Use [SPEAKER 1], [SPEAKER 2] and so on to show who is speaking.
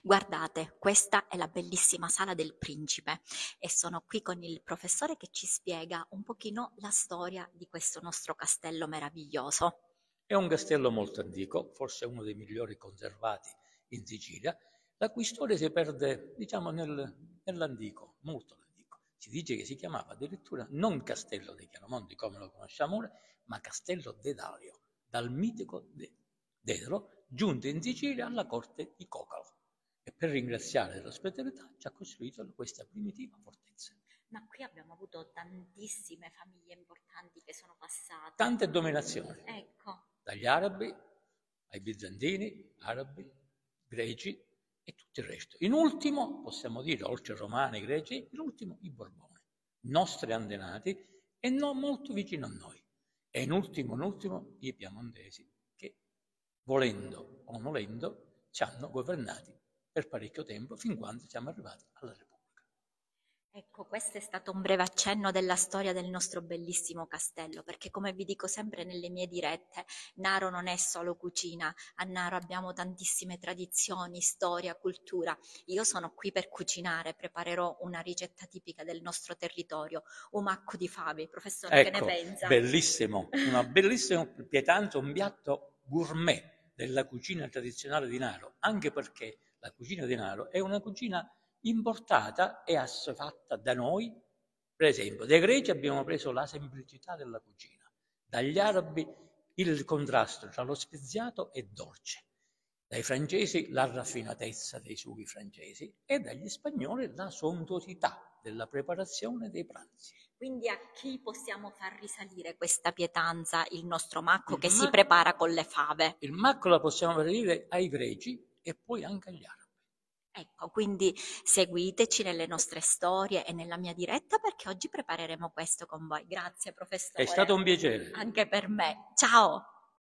[SPEAKER 1] Guardate, questa è la bellissima sala del principe e sono qui con il professore che ci spiega un pochino la storia di questo nostro castello meraviglioso.
[SPEAKER 2] È un castello molto antico, forse uno dei migliori conservati in Sicilia, la cui storia si perde, diciamo, nel, nell'antico, molto antico. Si dice che si chiamava addirittura non Castello dei Chiaramonti, come lo conosciamo ora, ma Castello Dedalio, dal mitico Dedalo, giunto in Sicilia alla corte di Cocalo e per ringraziare dell'ospitalità ci ha costruito questa primitiva fortezza.
[SPEAKER 1] Ma qui abbiamo avuto tantissime famiglie importanti che sono passate.
[SPEAKER 2] Tante dominazioni.
[SPEAKER 1] Ecco.
[SPEAKER 2] Dagli arabi ai bizantini, arabi, greci e tutto il resto. In ultimo, possiamo dire, oltre romani greci, in ultimo i Borboni, nostri antenati e non molto vicino a noi. E in ultimo, in ultimo, i piemontesi che, volendo o nolendo, ci hanno governati per parecchio tempo, fin quando siamo arrivati alla Repubblica.
[SPEAKER 1] Ecco, questo è stato un breve accenno della storia del nostro bellissimo castello, perché come vi dico sempre nelle mie dirette, Naro non è solo cucina, a Naro abbiamo tantissime tradizioni, storia, cultura. Io sono qui per cucinare, preparerò una ricetta tipica del nostro territorio, un macco di fave. Professore,
[SPEAKER 2] ecco,
[SPEAKER 1] che ne ecco, pensa?
[SPEAKER 2] Bellissimo, una bellissima pietanza, un piatto gourmet della cucina tradizionale di Naro, anche perché la cucina di Naro è una cucina importata e assuefatta da noi. Per esempio, dai greci abbiamo preso la semplicità della cucina, dagli arabi il contrasto tra lo speziato e dolce, dai francesi la raffinatezza dei sughi francesi e dagli spagnoli la sontuosità della preparazione dei pranzi.
[SPEAKER 1] Quindi a chi possiamo far risalire questa pietanza, il nostro macco il che macco, si prepara con le fave?
[SPEAKER 2] Il macco la possiamo far risalire ai greci e poi anche agli arabi.
[SPEAKER 1] Ecco, quindi seguiteci nelle nostre storie e nella mia diretta perché oggi prepareremo questo con voi. Grazie professore.
[SPEAKER 2] È stato un piacere.
[SPEAKER 1] Anche per me. Ciao.